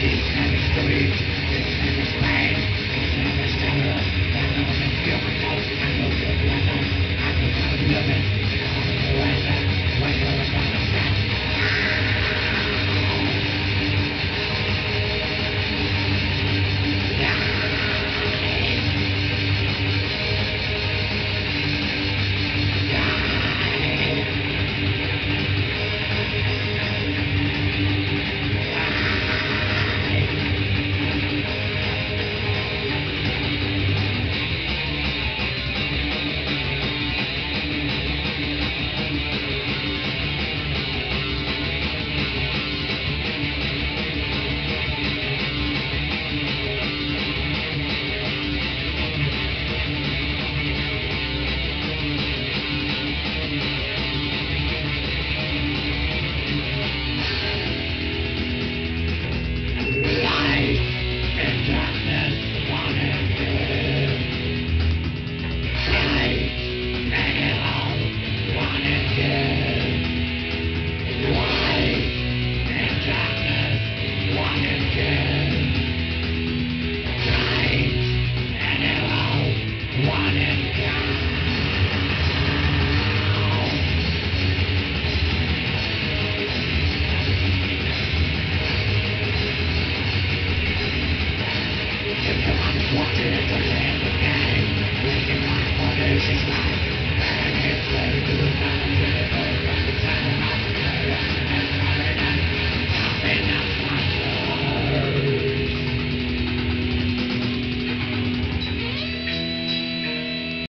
He can speak.